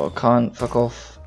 Oh, can't fuck off.